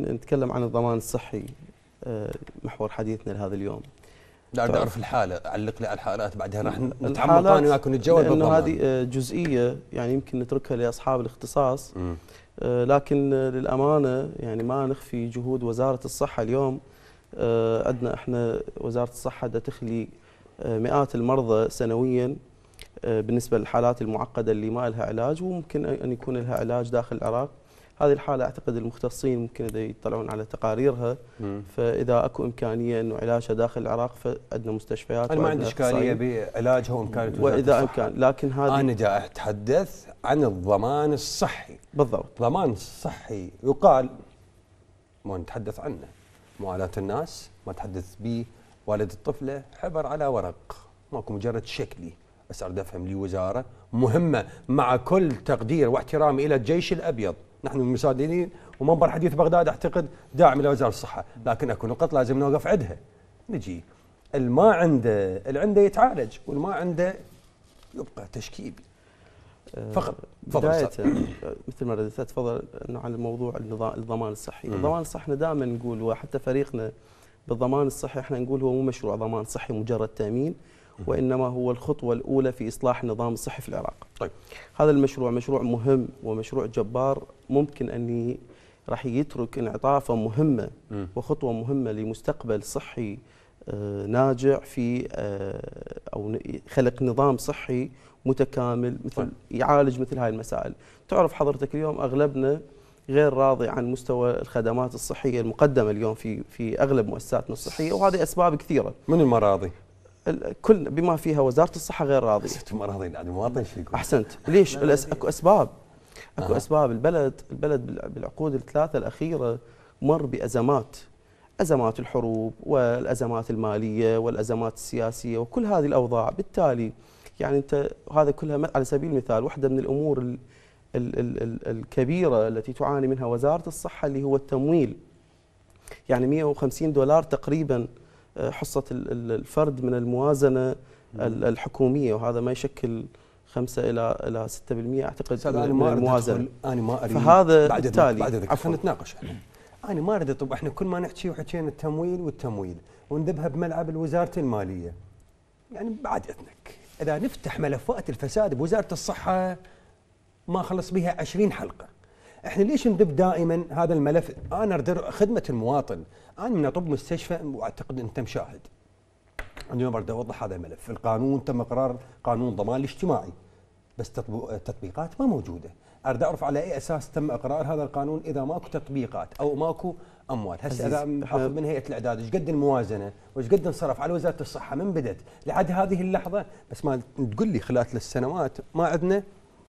نتكلم عن الضمان الصحي آه، محور حديثنا لهذا اليوم. لا طيب. اعرف الحالة علق لي على الحالات بعدها. راح نتعمق ثاني وياك نتجاوب لأنه هذه آه، جزئية يعني يمكن نتركها لأصحاب الاختصاص. آه، لكن للأمانة يعني ما نخفي جهود وزارة الصحة اليوم. عندنا إحنا وزارة الصحة تخلي مئات المرضى سنويا بالنسبة للحالات المعقدة اللي ما لها علاج وممكن أن يكون لها علاج داخل العراق. هذه الحالة أعتقد المختصين ممكن إذا يطلعون على تقاريرها. مم. فإذا أكو إمكانية إنه علاجها داخل العراق فعندنا مستشفيات أنا ما عندي أخصائيين. بعلاجها وإذا الصحة. إمكان. لكن هذه أنا جاي أتحدث عن الضمان الصحي. بالضبط. الضمان الصحي يقال ما نتحدث عنه. موالاه الناس ما تحدث به والد الطفلة حبر على ورق. ماكو مجرد شكلي بس اريد أفهم لي وزاره مهمة مع كل تقدير واحترامي إلى الجيش الأبيض. نحن مساندين ومنبر حديث بغداد أعتقد داعم لوزاره الصحة. لكن اكو نقط لازم نوقف عندها. نجي. الما عنده اللي عنده يتعالج والما عنده يبقى تشكيل آه، فقط. بداية. آه، مثل ما ردت تفضل انه على موضوع الضمان الصحي،. الضمان الصحي إحنا دائما نقول وحتى فريقنا بالضمان الصحي إحنا نقول هو مو مشروع ضمان صحي مجرد تأمين. وإنما هو الخطوة الأولى في إصلاح النظام الصحي في العراق. طيب. هذا المشروع مشروع مهم ومشروع جبار ممكن أن ي- راح يترك انعطافة مهمة مم. وخطوة مهمة لمستقبل صحي آه، ناجع في آه، أو ن- خلق نظام صحي متكامل مثل طيب. يعالج مثل هاي المسائل تعرف حضرتك اليوم أغلبنا غير راضي عن مستوى الخدمات الصحية المقدمة اليوم في في أغلب مؤسساتنا الصحية وهذه أسباب كثيرة من المراضي؟ كل بما فيها وزارة الصحة غير راضية. ست مراضي يعني المواطن شو يقول؟ أحسنت. ليش. أكو أسباب. أكو أها. أسباب. البلد البلد بال- بالعقود الثلاثة الأخيرة مر بأزمات. أزمات الحروب والأزمات المالية والأزمات السياسية وكل هذه الأوضاع. بالتالي يعني أنت هذا كلها على سبيل المثال واحدة من الأمور ال... ال... ال... ال... الكبيرة التي تعاني منها وزارة الصحة اللي هو التمويل. يعني 150 دولار تقريبا ال- الفرد من الموازنة ال- الحكومية وهذا ما يشكل 5 إلى إلى 6% أعتقد أستاذ من أنا ما ادخل أنا ما أريد فهذا بعد بالتالي إذنك- بعد إذنك، عفواً. نتناقش أنا ما أريد طب إحنا كل ما نحكي وحكينا التمويل والتمويل وندبها بملعب وزاره المالية. يعني بعد اذنك إذا نفتح ملفات الفساد بوزارة الصحة ما خلص بها 20 حلقة. إحنا ليش ندب دائما هذا الملف؟ أنا اريد خدمة المواطن. أنا من أطب مستشفى وأعتقد أنت مشاهد. اليوم أريد أوضح هذا الملف. القانون تم قرار قانون الضمان الاجتماعي بس تطبيق- التطبيقات ما موجودة. أريد أعرف على أي أساس تم إقرار هذا القانون إذا ماكو تطبيقات أو ماكو أموال. هسه إذا اخذ من هيئة الإعداد إيش قد الموازنة؟ وإيش قد انصرف على وزارة الصحة؟ من بدت لحد هذه اللحظة. بس ما تقول لي خلال ثلاث سنوات ما عندنا